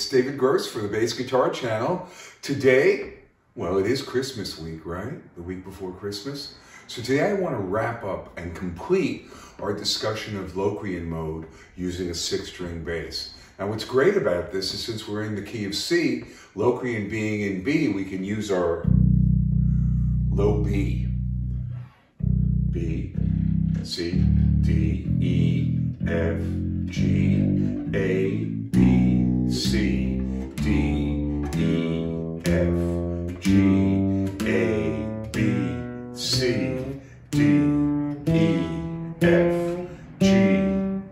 it's David Gross for the Bass Guitar Channel. Today, well, it is Christmas week, right? The week before Christmas. So today I want to wrap up and complete our discussion of Locrian mode using a six-string bass. Now what's great about this is since we're in the key of C, Locrian being in B, we can use our low B. B, C, D, E, F, G, A, C, D, E, F, G, A, B, C, D, E, F, G,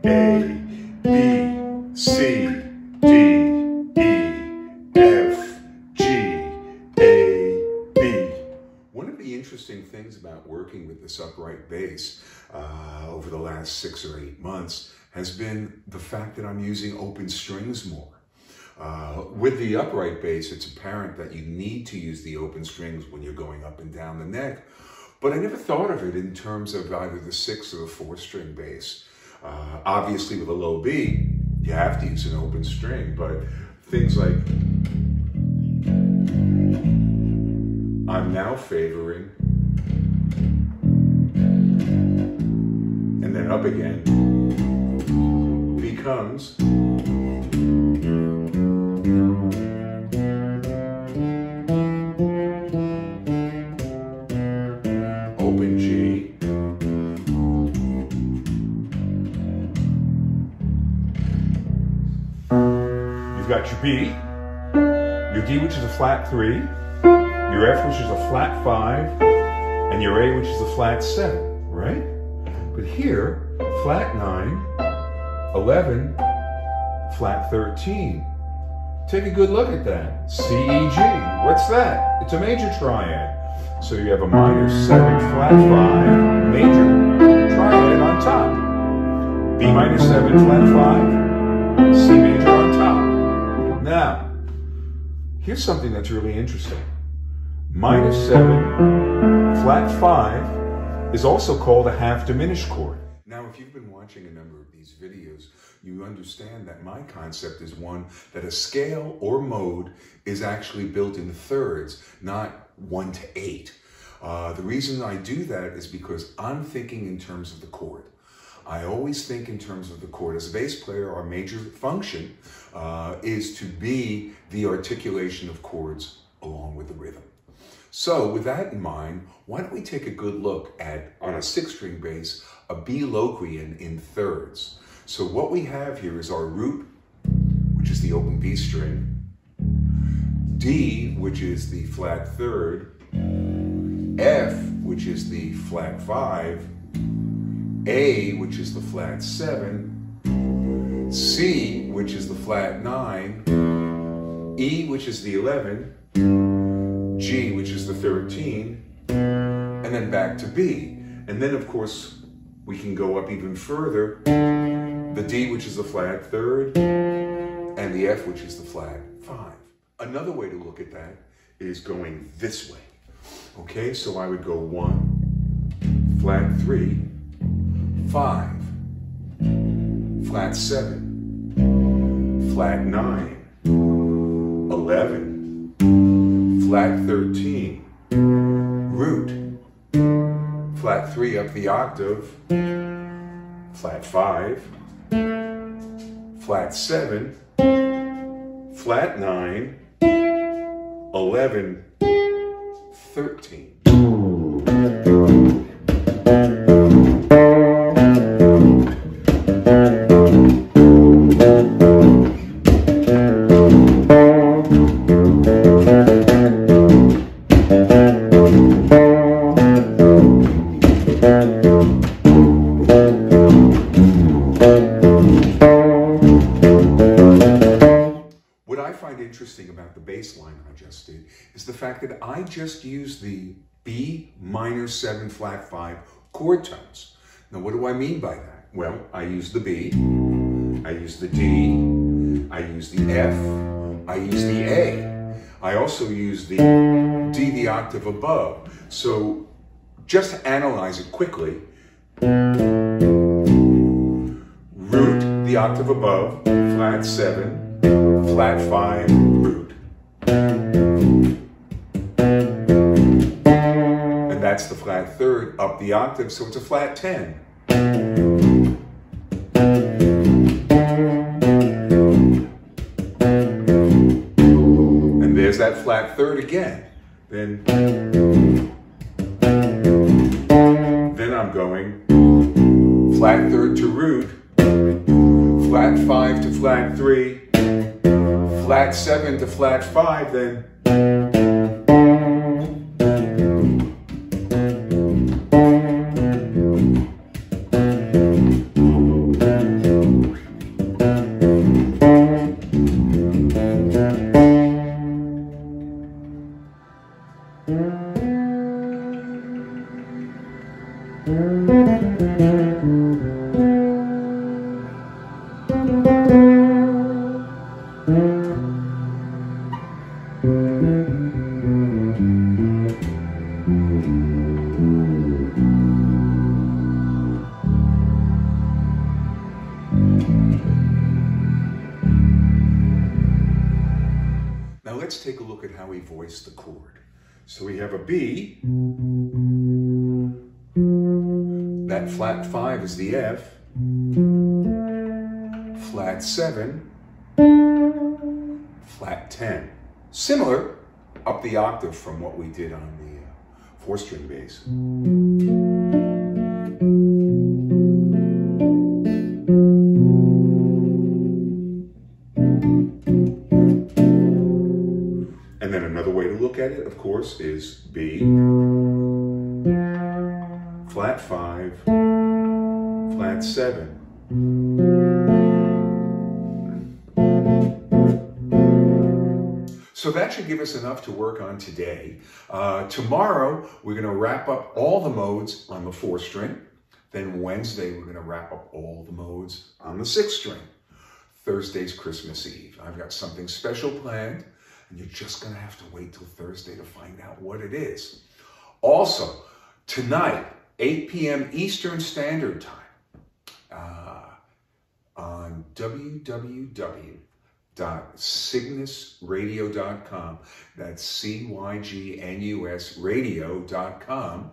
A, B, C, D, E, F, G, A, B. One of the interesting things about working with this upright bass uh, over the last six or eight months has been the fact that I'm using open strings more. Uh, with the upright bass, it's apparent that you need to use the open strings when you're going up and down the neck. But I never thought of it in terms of either the six or the four string bass. Uh, obviously, with a low B, you have to use an open string, but things like I'm now favoring and then up again becomes Your D, which is a flat three, your F, which is a flat five, and your A, which is a flat seven, right? But here, flat nine, 11, flat 13. Take a good look at that. C, E, G. What's that? It's a major triad. So you have a minor seven, flat five, major triad on top. B minor seven, flat five, C major here's something that's really interesting. Seven, flat five is also called a half diminished chord. Now, if you've been watching a number of these videos, you understand that my concept is one that a scale or mode is actually built in thirds, not one to eight. Uh, the reason I do that is because I'm thinking in terms of the chord. I always think in terms of the chord. As a bass player, our major function uh, is to be the articulation of chords along with the rhythm. So with that in mind, why don't we take a good look at, on a six string bass, a B Locrian in thirds. So what we have here is our root, which is the open B string, D, which is the flat third, F, which is the flat five, A, which is the flat seven, C, which is the flat nine, E, which is the 11, G, which is the 13, and then back to B. And then, of course, we can go up even further. The D, which is the flat third, and the F, which is the flat five. Another way to look at that is going this way. Okay, so I would go one, flat three, five, flat seven, flat nine, 11, flat 13, root, flat 3 up the octave, flat 5, flat 7, flat 9, 11, 13. I just used the B minor 7 flat 5 chord tones. Now, what do I mean by that? Well, I use the B, I use the D, I use the F, I use the A. I also use the D, the octave above. So just to analyze it quickly, root, the octave above, flat 7, flat five, root. The flat third up the octave, so it's a flat 10. And there's that flat third again. Then, then I'm going flat third to root, flat five to flat three, flat seven to flat five, then Now let's take a look at how we voice the chord. So we have a B. That flat five is the F. Flat seven. Flat 10. Similar up the octave from what we did on the uh, four string bass. And then another way to look at it, of course, is B, flat five, flat seven. So that should give us enough to work on today. Uh, tomorrow, we're going to wrap up all the modes on the fourth string. Then Wednesday, we're going to wrap up all the modes on the sixth string. Thursday's Christmas Eve. I've got something special planned, and you're just going to have to wait till Thursday to find out what it is. Also, tonight, 8 p.m. Eastern Standard Time, uh, on www.cygnusradio.com. That's C-Y-G-N-U-S radio.com.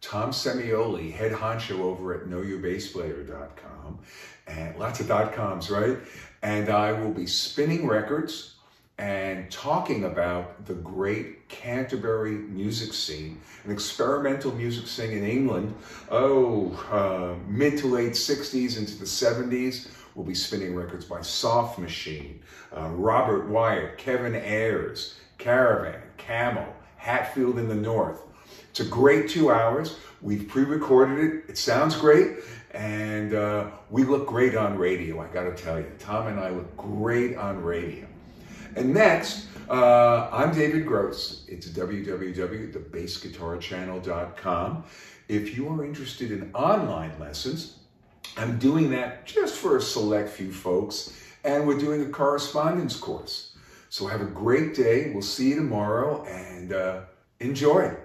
Tom Semioli, head honcho over at knowyourbassplayer.com. And lots of dot coms, right? And I will be spinning records and talking about the great Canterbury music scene, an experimental music scene in England. Oh, uh, mid to late 60s into the 70s. We'll be spinning records by Soft Machine, uh, Robert Wyatt, Kevin Ayers, Caravan, Camel, Hatfield and the North. It's a great two hours. We've pre-recorded it. It sounds great. And uh, we look great on radio, I gotta tell you. Tom and I look great on radio. And next, uh, I'm David Gross. It's www.thebassguitarchannel.com. If you are interested in online lessons, I'm doing that just for a select few folks, and we're doing a correspondence course. So have a great day. We'll see you tomorrow, and uh, enjoy.